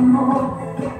Amor.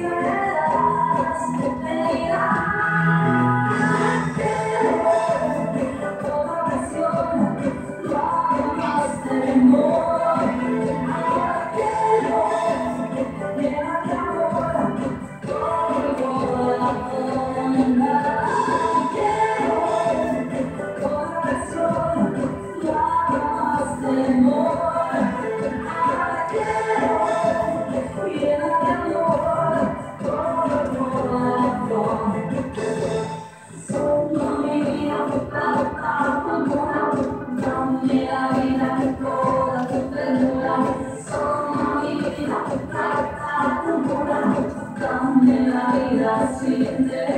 Dame la vida sin.